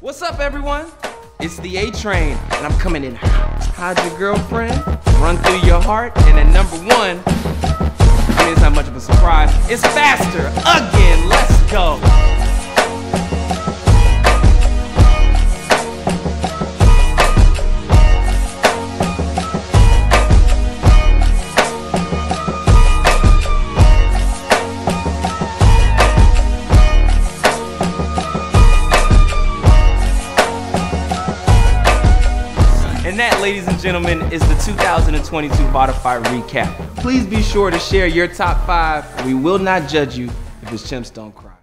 What's up, everyone? It's the A Train, and I'm coming in. How'd your girlfriend? Run through your heart, and at number one, I mean, it's not much of a surprise. It's faster again. Let's And that, ladies and gentlemen, is the 2022 Spotify recap. Please be sure to share your top five. We will not judge you if it's Chimps Don't Cry.